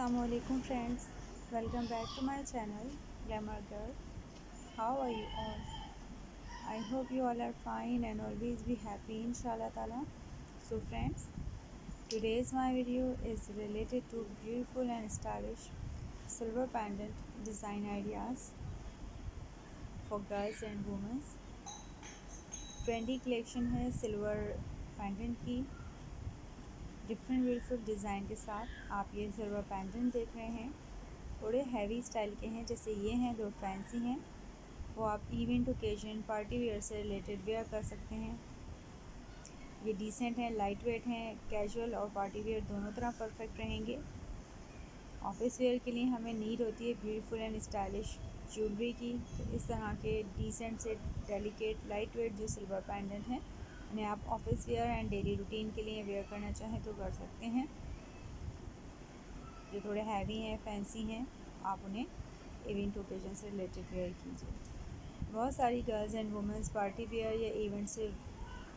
Allam friends welcome back to my channel glamour girl how are you all I hope you all are fine and always be happy in Shah so friends today's my video is related to beautiful and stylish silver pendant design ideas for girls and womens trendy collection है silver pendant की। Different beautiful design के साथ आप ये silver Patton देख रहे हैं। थोड़े हैवी स्टाइल के हैं, जैसे ये हैं जो फैंसी हैं। वो आप इवेंट ओकेजन पार्टी वेयर से रिलेटेड वेयर कर सकते हैं। ये डिसेंट हैं लाइट वेट हैं कैजुअल और पार्टी वेयर दोनों तरह परफेक्ट रहेंगे। ऑफ़िस वेयर के लिए हमें नीड होती है ब्यूटीफुल एंड स्टाइलिश ज्वेलरी की। तो इस तरह के डिसेंट से डेलिकेट लाइट वेट जो सिल्वर पैंडेंट हैं उन्हें आप office wear and daily routine के लिए वेयर करना चाहें तो कर सकते हैं। जो थोड़े हैवी हैं फैंसी हैं, आप उन्हें इवेंट ओकेजन से रिलेटेड वेयर कीजिए। बहुत सारी girls and womens party wear या इवेंट से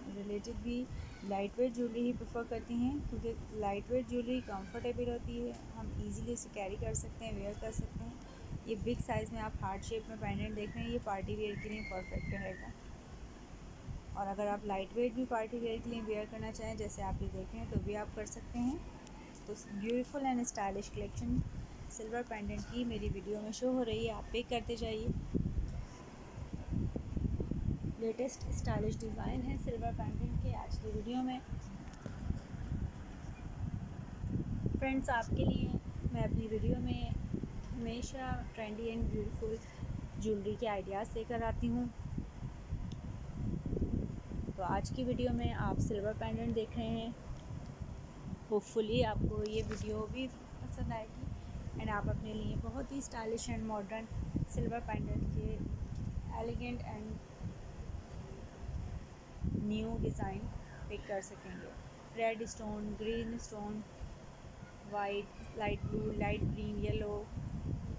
रिलेटेड भी लाइट वेट ज्वेलरी ही प्रेफर करती हैं, क्योंकि लाइट वेट ज्वेलरी कंफर्टेबल होती है। हम इजीली उसे कैरी कर सकते हैं वेयर कर सकते हैं। ये बिग साइज़ में आप हार्ट शेप में पेंडेंट देख रहे हैं, ये पार्टी वेयर के लिए परफेक्ट रहेगा। और अगर आप लाइट वेट भी पार्टी वेयर के लिए वेयर करना चाहें, जैसे आप ये देख रहे हैं तो भी आप कर सकते हैं। तो beautiful and stylish collection silver pendant की मेरी वीडियो में शो हो रही है। आप पिक करते जाइए। लेटेस्ट स्टाइलिश डिज़ाइन है सिल्वर पेंडेंट के आज की वीडियो में। फ्रेंड्स आपके लिए मैं अपनी वीडियो में हमेशा ट्रेंडी एंड ब्यूटीफुल ज्वेलरी के आइडियाज़ लेकर आती हूँ। तो आज की वीडियो में आप सिल्वर पेंडेंट देख रहे हैं। होपफुली आपको ये वीडियो भी पसंद आएगी। एंड आप अपने लिए बहुत ही stylish and modern silver pendant के elegant and new design pick कर सकेंगे। Red stone green stone white light blue light green yellow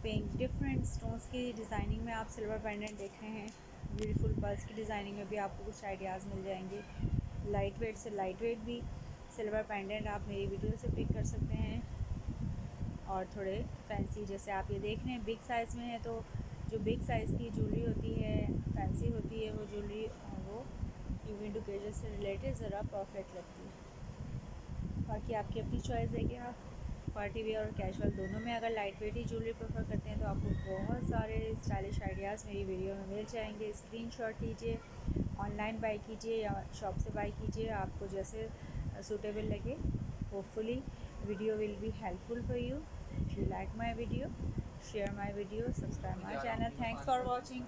pink different stones की डिज़ाइनिंग में आप सिल्वर पेंडेंट देख रहे हैं। ब्यूटीफुल पर्स की डिज़ाइनिंग में भी आपको कुछ आइडियाज़ मिल जाएँगे। लाइट वेट से लाइट वेट भी सिल्वर पेंडेंट आप मेरी वीडियो से पिक कर सकते हैं। और थोड़े फैंसी जैसे आप ये देख रहे हैं बिग साइज़ में है तो जो बिग साइज़ की ज्वेलरी होती है फैंसी होती है वो ज्वेलरी वो इवेंट ओकेजन से रिलेटेड ज़रा परफेक्ट लगती है। बाकी आपकी अपनी चॉइस है कि आप पार्टी वेयर और कैजुअल दोनों में अगर लाइट वेट ही ज्वेलरी प्रेफर करते हैं तो आपको बहुत सारे स्टाइलिश आइडियाज़ मेरी वीडियो में मिल जाएँगे। स्क्रीन शॉट लीजिए ऑनलाइन बाई कीजिए या शॉप से बाई कीजिए। आपको जैसे सूटेबल लगे hopefully video will be helpful for you if you like my video share my video subscribe my channel thanks for watching